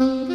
Mm-hmm.